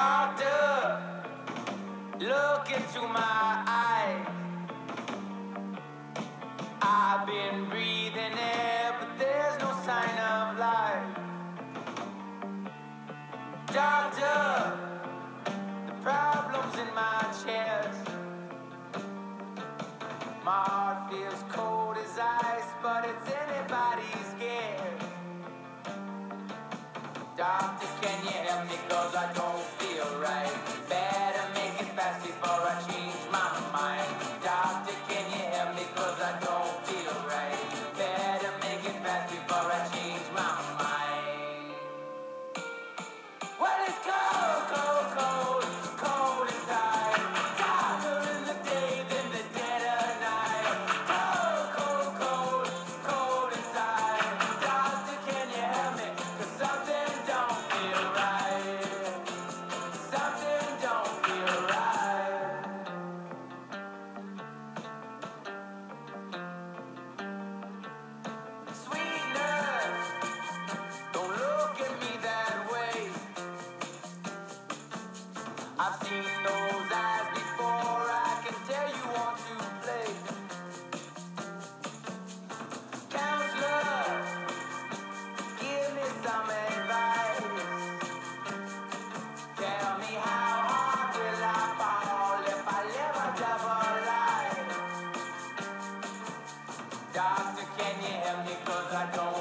Doctor, look into my eyes. I've been breathing air, but there's no sign of life. Doctor, the problem's in my chest. My heart feels cold as ice, but it's anybody's guess. Doctor, can you help me? Cause I I've seen those eyes before, I can tell you want to play. Counselor, give me some advice. Tell me how hard will I fall if I live a double life. Doctor, can you help me? Cause I don't